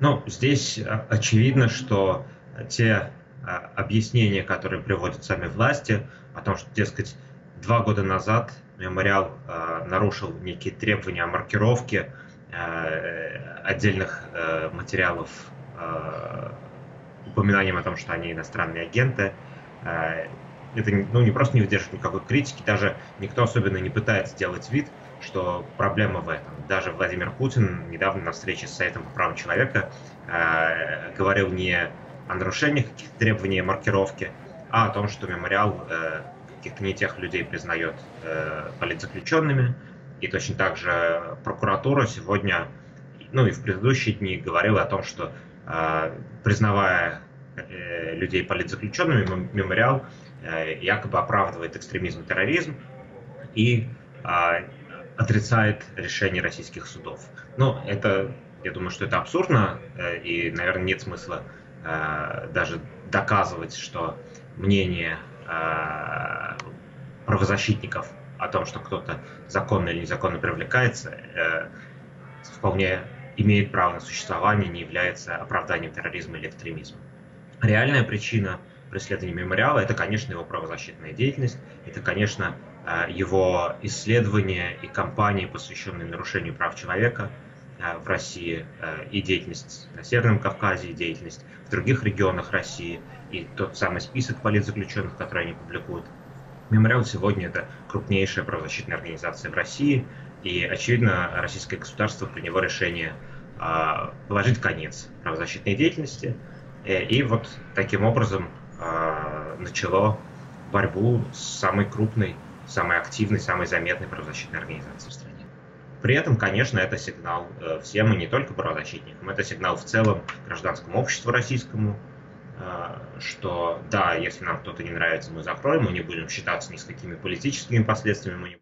Ну, здесь а, очевидно, что те а, объяснения, которые приводят сами власти, о том, что, дескать, два года назад мемориал э, нарушил некие требования о маркировке э, отдельных э, материалов э, упоминанием о том, что они иностранные агенты. Э, это ну, не просто не выдерживает никакой критики, даже никто особенно не пытается сделать вид, что проблема в этом. Даже Владимир Путин недавно на встрече с Советом по правам человека э, говорил не о нарушениях каких-то требований маркировки, а о том, что мемориал э, каких-то не тех людей признает э, политзаключенными. И точно так же прокуратура сегодня, ну и в предыдущие дни говорила о том, что э, признавая э, людей политзаключенными, мемориал э, якобы оправдывает экстремизм и терроризм и э, отрицает решения российских судов. Но это, я думаю, что это абсурдно, э, и, наверное, нет смысла э, даже доказывать, что мнение э, правозащитников о том, что кто-то законно или незаконно привлекается, вполне имеет право на существование, не является оправданием терроризма или экстремизма. Реальная причина преследования мемориала – это, конечно, его правозащитная деятельность, это, конечно, э, его исследования и кампании, посвященные нарушению прав человека э, в России, э, и деятельность на Северном Кавказе, и деятельность в других регионах России, и тот самый список политзаключенных, который они публикуют. Мемориал сегодня это крупнейшая правозащитная организация в России, и, очевидно, российское государство приняло решение положить конец правозащитной деятельности, и вот таким образом начало борьбу с самой крупной, самой активной, самой заметной правозащитной организацией в стране. При этом, конечно, это сигнал э, всем, и не только правозащитникам, это сигнал в целом гражданскому обществу российскому, э, что да, если нам кто-то не нравится, мы закроем, мы не будем считаться ни с какими политическими последствиями, мы не